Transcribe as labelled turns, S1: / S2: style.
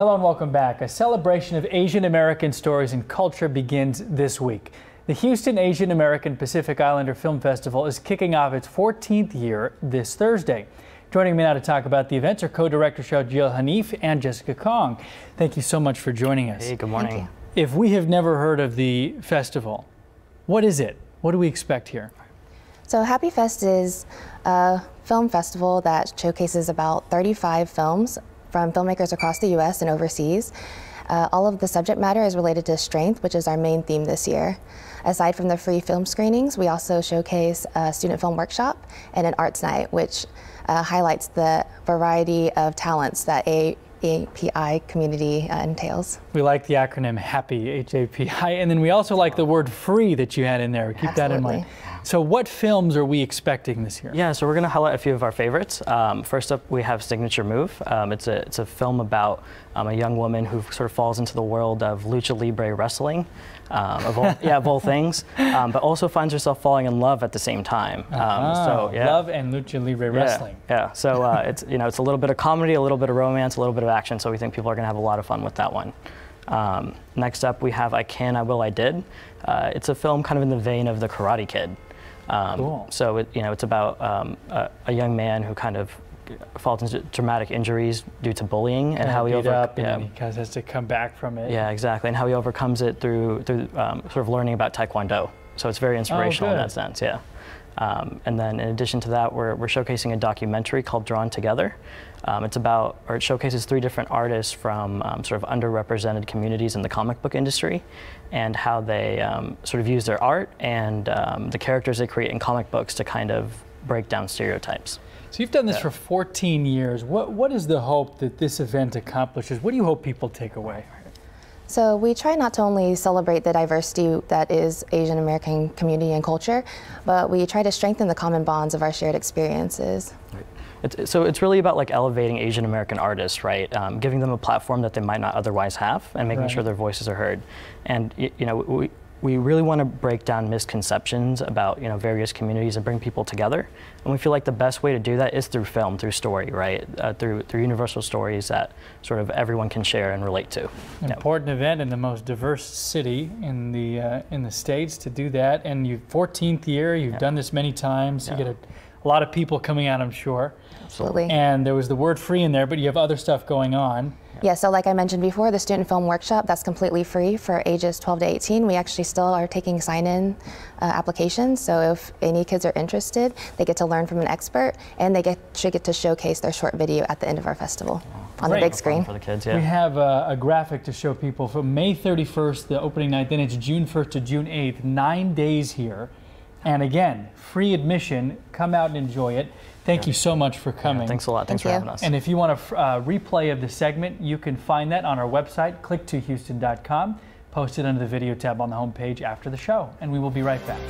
S1: Hello and welcome back. A celebration of Asian American stories and culture begins this week. The Houston Asian American Pacific Islander Film Festival is kicking off its 14th year this Thursday. Joining me now to talk about the events are co-director Shaujil Hanif and Jessica Kong. Thank you so much for joining us.
S2: Hey, good morning.
S1: If we have never heard of the festival, what is it? What do we expect here?
S3: So Happy Fest is a film festival that showcases about 35 films from filmmakers across the U.S. and overseas. Uh, all of the subject matter is related to strength, which is our main theme this year. Aside from the free film screenings, we also showcase a student film workshop and an arts night, which uh, highlights the variety of talents that a API community uh, entails.
S1: We like the acronym HAPPY, H-A-P-I, and then we also like the word free that you had in there. Keep
S3: Absolutely.
S1: that in mind. So what films are we expecting this year?
S2: Yeah, so we're going to highlight a few of our favorites. Um, first up, we have Signature Move. Um, it's, a, it's a film about um, a young woman who sort of falls into the world of lucha libre wrestling, um, of all, yeah, of all things, um, but also finds herself falling in love at the same time.
S1: Uh-huh.
S2: so yeah.
S1: Love and lucha libre wrestling.
S2: Yeah, yeah. so uh, it's, you know, it's a little bit of comedy, a little bit of romance, a little bit of action, so we think people are going to have a lot of fun with that one. Um, next up, we have I Can, I Will, I Did. Uh, it's a film kind of in the vein of The Karate Kid. Um,
S1: cool.
S2: So it, you know, it's about um, a, a, young man who kind of falls into traumatic injuries due to bullying and how he
S1: over
S2: up,
S1: yeah.
S2: and
S1: he has to come back from it.
S2: Yeah, exactly, and how he overcomes it through through um, sort of learning about Taekwondo. So it's very inspirational
S1: oh,
S2: in that sense. Yeah. Um, and then in addition to that, we're, we're showcasing a documentary called Drawn Together. Um, it's about, or it showcases three different artists from um, sort of underrepresented communities in the comic book industry and how they um, sort of use their art and um, the characters they create in comic books to kind of break down stereotypes.
S1: So you've done this yeah. for 14 years. What, what is the hope that this event accomplishes? What do you hope people take away?
S3: So we try not to only celebrate the diversity that is Asian American community and culture, but we try to strengthen the common bonds of our shared experiences.
S2: Right. It's, so it's really about like elevating Asian American artists, right? Um, giving them a platform that they might not otherwise have, and making right. sure their voices are heard. And you know, we, we really want to break down misconceptions about you know various communities and bring people together. And we feel like the best way to do that is through film, through story, right? Uh, through through universal stories that sort of everyone can share and relate to.
S1: An important event in the most diverse city in the uh, in the states to do that. And you 14th year, you've done this many times. You get a a lot of people coming out, I'm sure.
S3: Absolutely.
S1: And there was the word free in there, but you have other stuff going on.
S3: Yeah, so like I mentioned before, the student film workshop, that's completely free for ages 12 to 18. We actually still are taking sign-in uh, applications, so if any kids are interested, they get to learn from an expert, and they get should get to showcase their short video at the end of our festival on
S1: Great.
S3: the big screen.
S2: For the kids, yeah.
S1: We have a, a graphic to show people from May 31st, the opening night, then it's June 1st to June 8th, nine days here. And again, free admission. Come out and enjoy it. Thank you so much for coming. Yeah,
S2: thanks a lot. Thanks
S3: Thank
S2: for
S3: you.
S2: having us.
S1: And if you want a uh, replay of the segment, you can find that on our website, click2houston.com. Post it under the video tab on the homepage after the show. And we will be right back.